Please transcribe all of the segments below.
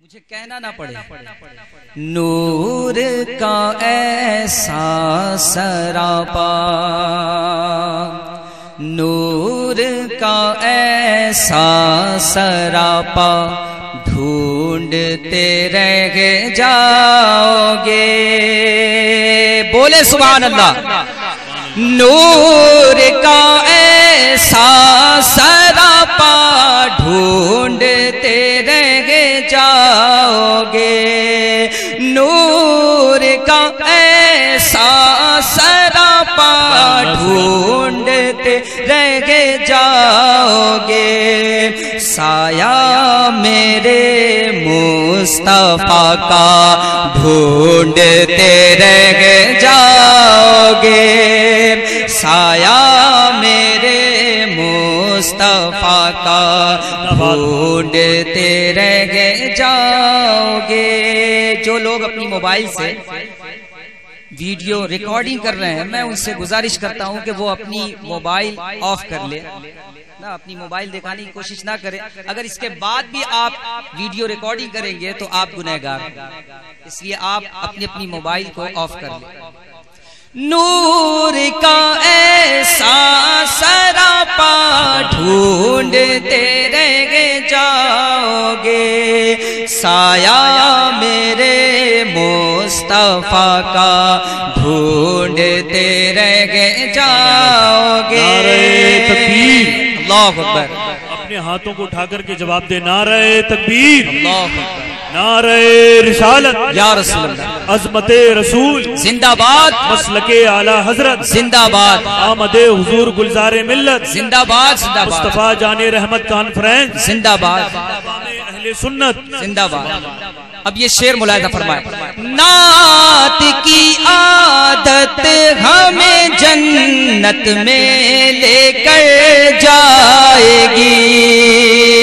مجھے کہنا نہ پڑے۔ نور کا ایسا سراپا۔ نور کا ایسا سراپا۔ ڈھونڈتے رہ جاؤ گے بولے سبحان اللہ۔ نور کا ایسا سراپا۔ ڈھونڈتے جاؤ گے نور کا ایسا سراپا ڈھونڈتے رہ جاؤ گے سایہ میرے مصطفیٰ کا ڈھونڈتے رہ جاؤ گے سایہ کا ڈھونڈتے رہ جاؤ گے۔ جو لوگ اپنی موبائل سے ویڈیو ریکارڈنگ کر رہے ہیں، میں ان سے گزارش کرتا ہوں کہ وہ اپنی موبائل آف کر لے نہ، اپنی موبائل دکھانے کی کوشش نہ کریں۔ اگر اس کے بعد بھی آپ ویڈیو ریکارڈنگ کریں گے تو آپ گنہگار اس لیے آپ اپنی اپنی موبائل کو آف کر لیں۔ نور کا ایسا سراپا ڈھونڈتے رہ جاؤ گے سایہ میرے مصطفیٰ کا ڈھونڈتے رہ جاؤ گے نعرہ تکبیر۔ اللہ اکبر۔ اپنے ہاتھوں کو اٹھا کر کے جواب دے۔ نعرہ تکبیر۔ اللہ اکبر۔ نعرہ رسالت۔ یا رسول اللہ۔ عظمت رسول زندہ باد مسلک اعلی حضرت زندہ باد آمد حضور گلزار ملت زندہ باد زندہ باد مصطفیٰ جان رحمت کانفرنس زندہ باد اہل سنت زندہ باد۔ اب یہ شیر ملاحظہ فرمائے نعت کی عادت ہمیں جنت میں لے کر جائے گی۔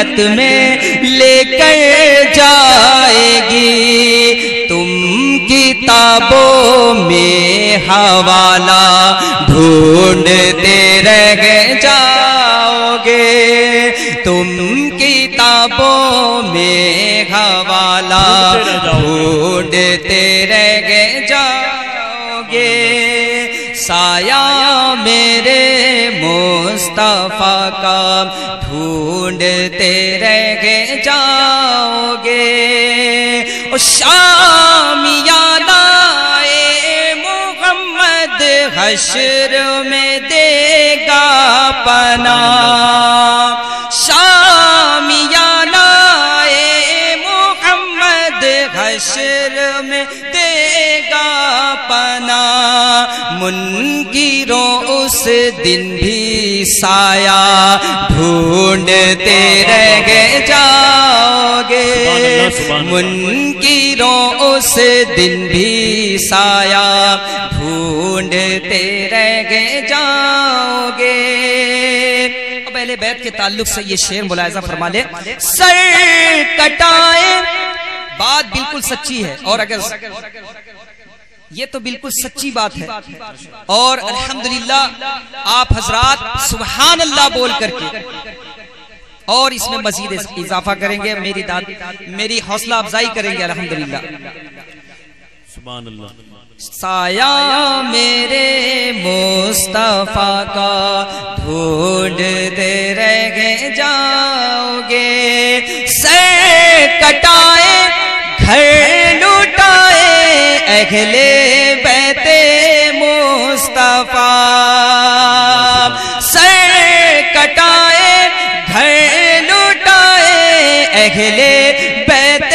جنت میں لے کر جائے گی۔ تم کتابوں میں حوالہ ڈھونڈتے رہ جاؤ گے۔ تم کتابوں میں حوالہ ڈھونڈتے رہ سایہ میرے مصطفیٰ کا ڈھونڈتے رہ گے جاؤ گے۔ او شام یاد آئے محمد حشر میں دے گا پنا شام منکروں اس دن بھی سایہ ڈھونڈتے رہ جاؤ گے۔ منکروں اس دن بھی سایہ ڈھونڈتے رہ جاؤ گے۔ پہلے بیت کے تعلق سے یہ شعر ملاحظہ فرما لے سر کٹائے بات بالکل سچی ہے۔ اور اگر یہ تو بالکل سچی بات ہے۔ اور الحمدللہ آپ حضرات سبحان اللہ بول کر کے اور اس میں مزید اضافہ کریں گے میری داد میری حوصلہ افزائی کریں گے الحمدللہ۔ سبحان اللہ سایہ میرے مصطفیٰ کا ڈھونڈتے رہ اگلے بیت مصطفیٰ سر کٹائے، گھر لوٹائے اگلے بیت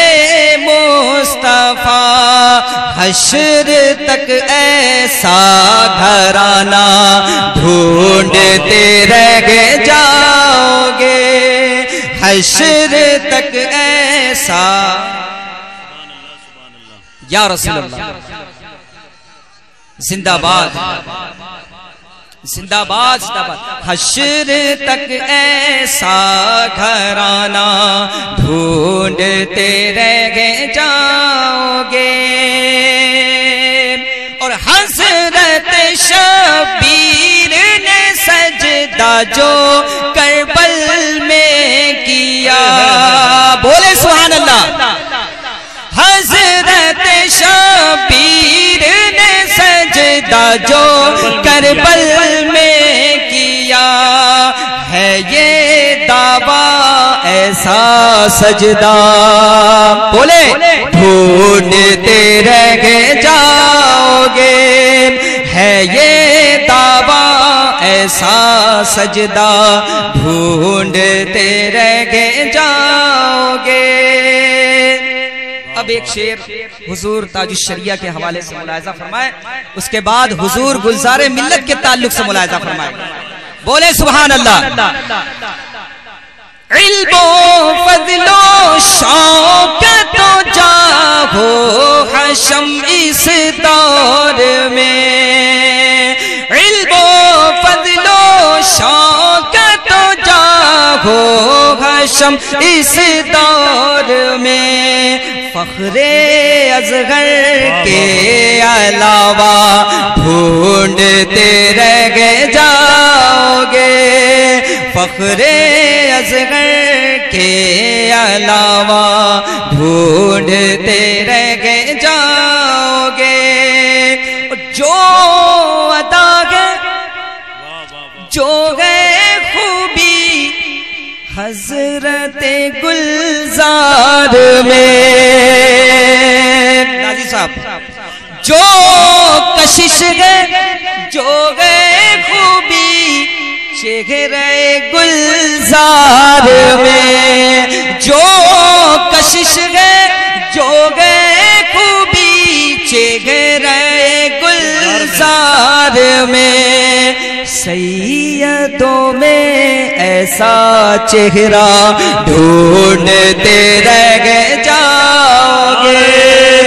مصطفیٰ حشر تک ایسا گھرانا ڈھونڈتے رہ جاؤ گے۔ حشر تک ایسا یا رسول اللہ. زندہ باد. زندہ باد زندہ باد حشر تک ایسا گھرانا ڈھونڈتے رہ جاؤ گے۔ اور حضرت شبیر نے سجدہ جو کربل میں کیا، بولے سبحان اللہ۔ سجدہ جو کربل میں کیا ہے یہ دعویٰ؟ ایسا سجدہ۔ بولے، ڈھونڈتے رہ گے جاؤ گے۔ ہے یہ دعویٰ؟ ایسا سجدہ۔ ڈھونڈتے رہ گے جاؤ گے اب ایک شیر حضور تاج الشریعہ کے حوالے سے ملاحظہ فرمائے، اس کے بعد حضور گلزار ملت کے تعلق سے ملاحظہ فرمائے۔ بولے سبحان اللہ۔ علم و فضل و شوق تو جا شم اس دور میں فخر ازغر کے علاوہ ڈھونڈتے رہ گئے جاؤ گے فخر ازغر کے علاوہ ڈھونڈتے رہ گئے گلزار میں۔ نازی صاحب، جو کشش گئے جو گئے خوبی چہرے گلزار میں۔ جو کشش گئے جو گئے خوبی چہرے گلزار میں۔ سیدوں میں ایسا چہرہ ڈھونڈتے رہ گئے جاؤ گے۔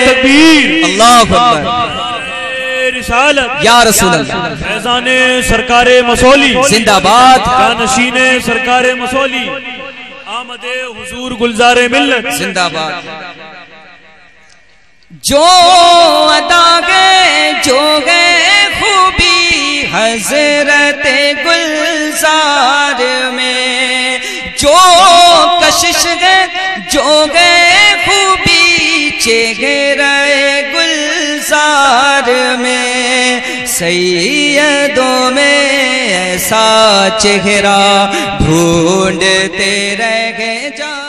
تکبیر اللہ اکبر۔ رسالت۔ یا رسول اللہ۔ فیضان سرکار مسولی۔ زندہ باد۔ جانشین سرکار مسولی۔ آمد حضور گلزار ملت۔ زندہ باد۔ جو ادا گئے جو گئے خوبی حضرت گلزار میں۔ جو کشش گئے جو گئے خوبی چہرے گلزار میں۔ سیدوں میں ایسا چہرہ ڈھونڈتے رہ گئے جا۔